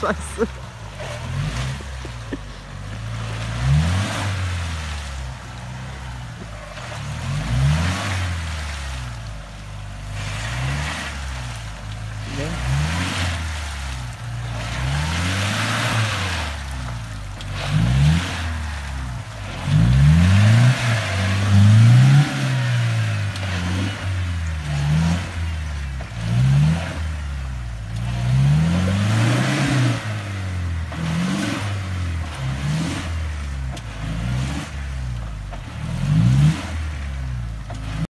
算死。